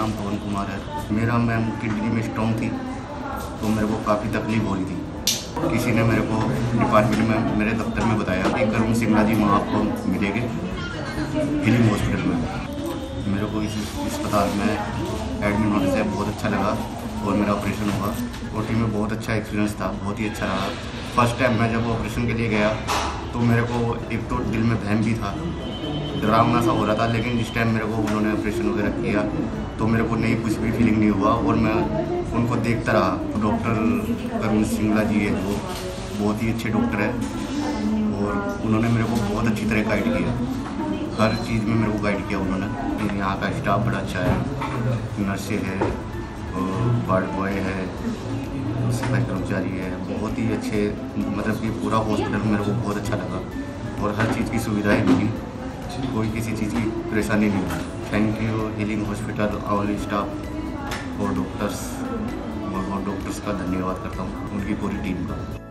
Ma'am kidney में stone थी तो मेरे को काफ़ी तकलीफ़ हो रही थी। किसी ने मेरे को डिपार्टमेंट में, मेरे दफ्तर में बताया कि करुण सिंगला जी वहाँ आपको मिलेंगे हिलिंग हॉस्पिटल में। मेरे को इस अस्पताल में एडमिट होने से बहुत अच्छा लगा और मेरा ऑपरेशन हुआ। ओ में बहुत अच्छा एक्सपीरियंस था, बहुत ही अच्छा रहा। फ़र्स्ट टाइम मैं जब ऑपरेशन के लिए गया तो मेरे को एक तो दिल में बहम भी था डरावना सा हो रहा था, लेकिन जिस टाइम मेरे को उन्होंने ऑपरेशन वगैरह किया तो मेरे को नहीं, कुछ भी फीलिंग नहीं हुआ और मैं उनको देखता रहा। तो डॉक्टर करुण सिंगला जी है, वो बहुत ही अच्छे डॉक्टर है और उन्होंने मेरे को बहुत अच्छी तरह गाइड किया। हर चीज़ में मेरे को गाइड किया उन्होंने। यहाँ का स्टाफ बड़ा अच्छा है नर्से है वार्ड बॉय है, सफ़ाई कर्मचारी है, बहुत ही अच्छे मतलब कि पूरा हॉस्पिटल मेरे को बहुत अच्छा लगा और हर चीज़ की सुविधाएँ मिली कोई किसी चीज़ की परेशानी नहीं होगी thank you healing hospital all staff और डॉक्टर्स और डॉक्टर्स का धन्यवाद करता हूँ, उनकी पूरी टीम का।